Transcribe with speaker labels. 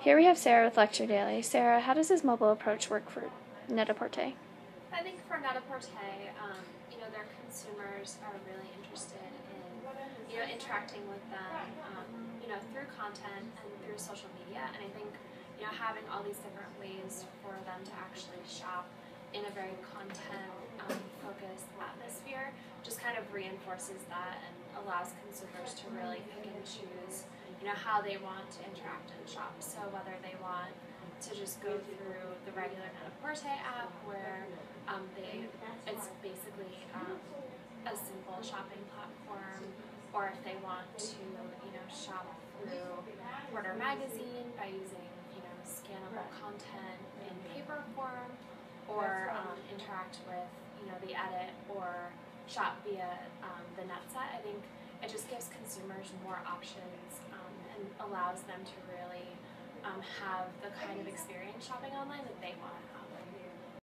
Speaker 1: Here we have Sarah with Luxury Daily. Sarah, how does this mobile approach work for Net-a-Porter?
Speaker 2: I think for Net-a-Porter, um, you know, their consumers are really interested in, you know, interacting with them, um, you know, through content and through social media. And I think, you know, having all these different ways for them to actually shop in a very content-focused um, atmosphere just kind of reinforces that and allows consumers to really pick and choose you know, how they want to interact and shop. So whether they want to just go through the regular Net-a-Porter app where um, they, it's basically um, a simple shopping platform, or if they want to, you know, shop through Porter Magazine by using, you know, scannable content in paper form, or um, interact with, you know, the edit or shop via um, the NetSet. I think it just gives consumers more options um, allows them to really um, have the kind of experience shopping online that they want to have.